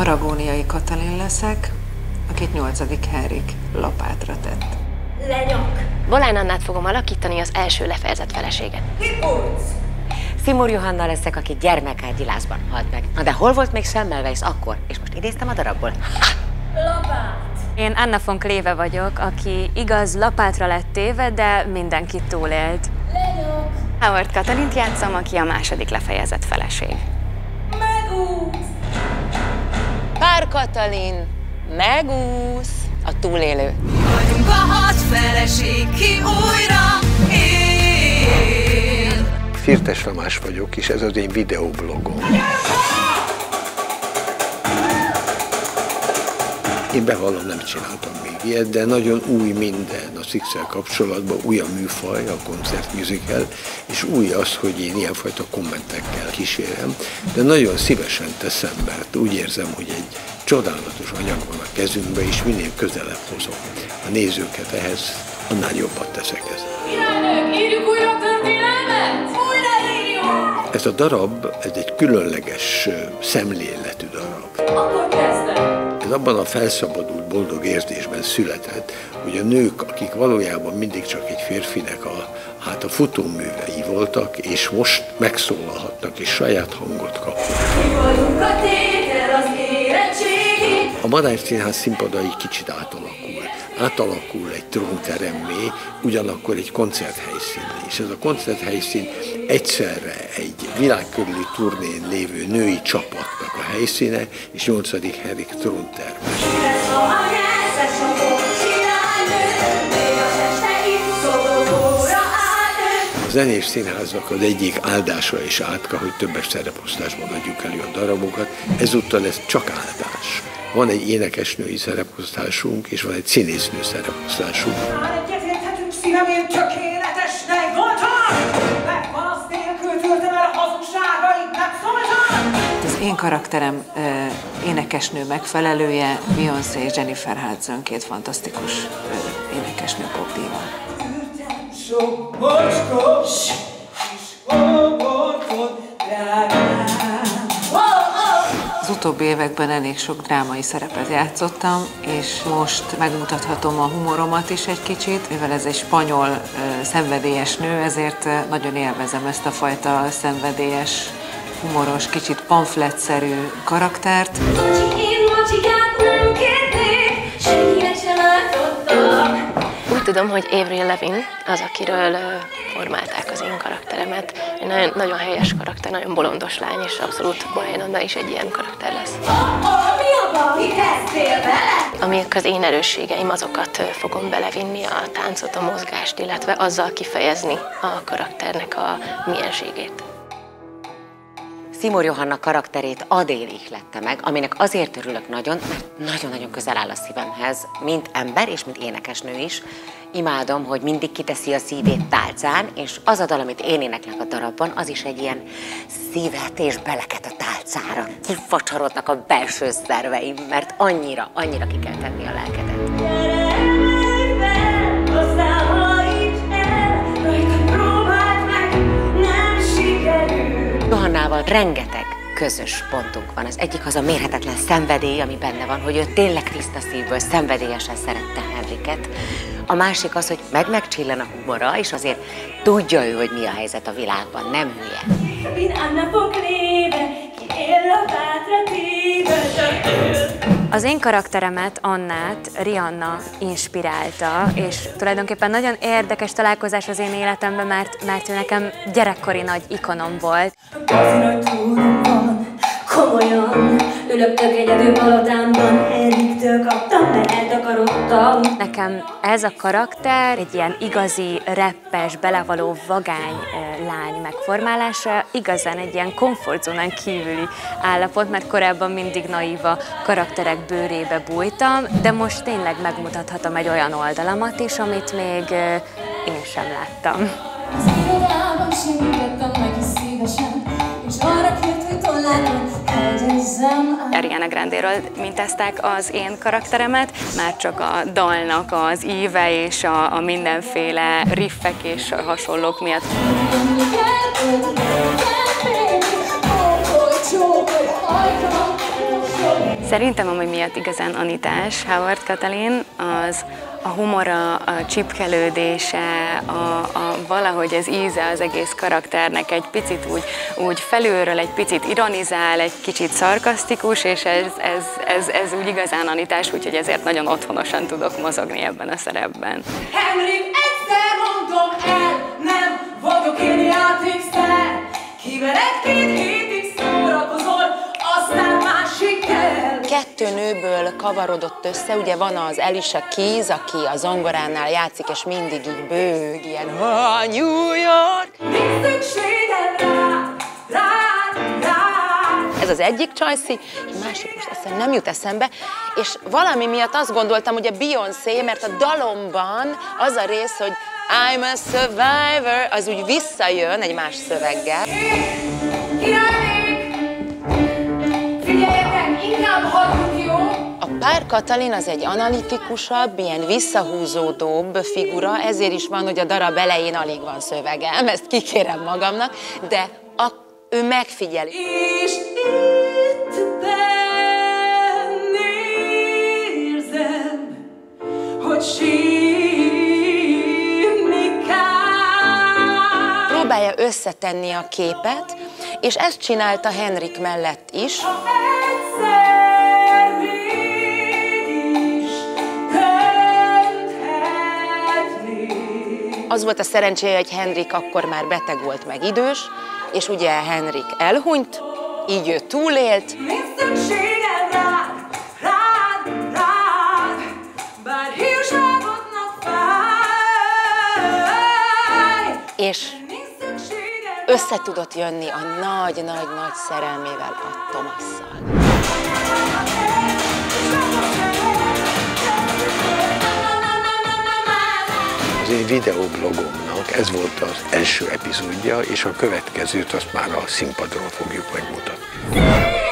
Aragóniai Katalin leszek, akit 8. Henrik lapátra tett. Lenyok! Volán Annát fogom alakítani az első lefejezett feleséget. Kipulc! Szimur Johanna leszek, aki gyermekágyilázban halt meg. Na de hol volt még Semmelweis akkor? És most idéztem a darabból. Lapát! Én Anna von Kléve vagyok, aki igaz lapátra lett téve, de mindenkit túlélt. Lenyok! Howard Katalint játszom, aki a második lefejezett feleség. Pár Katalin, megúsz a túlélő. Vagyunk a hat feleség, ki újra él. Firtes Tamás vagyok, és ez az én videoblogom. Én bevallom, nem csináltam még ilyet, de nagyon új minden a six kapcsolatban, új a műfaj, a koncertmusical, és új az, hogy én ilyenfajta kommentekkel kísérem, de nagyon szívesen teszem, mert úgy érzem, hogy egy csodálatos anyag van a kezünkben, és minél közelebb hozom a nézőket ehhez, annál jobbat teszek ezzel. Királynők, írjuk újra a történelmet? Újraírjuk! Ez a darab, ez egy különleges szemléletű darab. Akkor kezdem! Ez abban a felszabadult boldog érzésben született, hogy a nők, akik valójában mindig csak egy férfinek a, hát a futóművei voltak, és most megszólalhatnak és saját hangot kapnak. A Madár Színház színpadai kicsit átalakul. Átalakul egy trónteremmé, ugyanakkor egy koncerthelyszínné. És ez a koncerthelyszín egyszerre egy világkörüli turnén lévő női csapatnak a helyszíne, és 8. Henrik trónterme. A zenés színháznak az egyik áldása és átka, hogy többes szereposztásban adjuk elő a darabokat. Ezúttal ez csak áldás. Van egy énekesnői szereposztásunk, és van egy színésznő szereposztásunk. Már szívem, én tökéletesnek voltam! Megvan az nélkül töltem el a hazugságaid, megszóltam! Az én karakterem énekesnő megfelelője, Beyoncé és Jennifer Hudson, két fantasztikus énekesnő popdiva. Ültem sok mocskos, és utóbbi években elég sok drámai szerepet játszottam, és most megmutathatom a humoromat is egy kicsit. Mivel ez egy spanyol szenvedélyes nő, ezért nagyon élvezem ezt a fajta szenvedélyes, humoros, kicsit pamfletszerű karaktert. Tudom, hogy Avril Levin az, akiről formálták az én karakteremet. Egy nagyon, nagyon helyes karakter, nagyon bolondos lány, és abszolút Brian Anna is egy ilyen karakter lesz. Amik az én erősségeim, azokat fogom belevinni a táncot, a mozgást, illetve azzal kifejezni a karakternek a mienségét. Szimor Johanna karakterét Adél ihlette meg, aminek azért örülök nagyon, mert nagyon-nagyon közel áll a szívemhez, mint ember és mint énekesnő is. Imádom, hogy mindig kiteszi a szívét tálcán, és az a dal, amit én éneklek a darabban, az is egy ilyen szívet és beleket a tálcára. Kifacsarodnak a belső szerveim, mert annyira, annyira ki kell tenni a lelkedet. Johannával rengeteg közös pontunk van. Az egyik az a mérhetetlen szenvedély, ami benne van, hogy ő tényleg tiszta szívből, szenvedélyesen szerette Henriket. A másik az, hogy meg megcsillan a humora, és azért tudja ő, hogy mi a helyzet a világban, nem hülye. Anna ki él a. Az én karakteremet, Annát, Rihanna inspirálta, és tulajdonképpen nagyon érdekes találkozás az én életemben, mert, mert ő nekem gyerekkori nagy ikonom volt. Van, komolyan, ülök tök egyedül palotámban, Eriktől kaptam, mert eltakarodtam. Nekem ez a karakter egy ilyen igazi, reppes, belevaló vagány ö, lány megformálása, igazán egy ilyen komfortzónán kívüli állapot, mert korábban mindig naíva karakterek bőrébe bújtam, de most tényleg megmutathatom egy olyan oldalamat is, amit még ö, én sem láttam. Az irodában simítottam neki szívesen, és arra kért, hogy át. Ariana Grande-ről mintázták az én karakteremet, már csak a dalnak az íve és a, a mindenféle riffek és hasonlók miatt. Csókolj, ajkam, Szerintem, ami miatt igazán Anitás Howard Katalin, az a humora, a csipkelődése, a, a valahogy az íze az egész karakternek egy picit úgy, úgy felülről, egy picit ironizál, egy kicsit szarkasztikus, és ez, ez, ez, ez úgy igazán Anitás, úgyhogy ezért nagyon otthonosan tudok mozogni ebben a szerepben. Henrik, egyszer mondom el, nem vagyok én játékszer. Kivel egy-két kettő nőből kavarodott össze, ugye van az Alicia Keys, aki a zongoránál játszik, és mindig így bőg, ilyen "Ah, New York. Rád, rád, rád. Ez az egyik csajszi, és a másik most eszem nem jut eszembe, és valami miatt azt gondoltam, hogy a Beyoncé, mert a dalomban az a rész, hogy I'm a survivor, az úgy visszajön egy más szöveggel. Királynék! Inkább hagyjuk, jó? A pár Katalin az egy analitikusabb, ilyen visszahúzódóbb figura, ezért is van, hogy a darab elején alig van szövegem, ezt kikérem magamnak, de a, ő megfigyeli. És itt érzem, hogy sírni kell. Próbálja összetenni a képet, és ezt csinálta Henrik mellett is. Dönthetnék. Az volt a szerencséje, hogy Henrik akkor már beteg volt, meg idős, és ugye Henrik elhunyt, így ő túlélt, rád, rád, rád, bár és össze tudott jönni a nagy-nagy-nagy szerelmével, a Tomasszal. Az én videoblogomnak ez volt az első epizódja, és a következőt azt már a színpadról fogjuk megmutatni.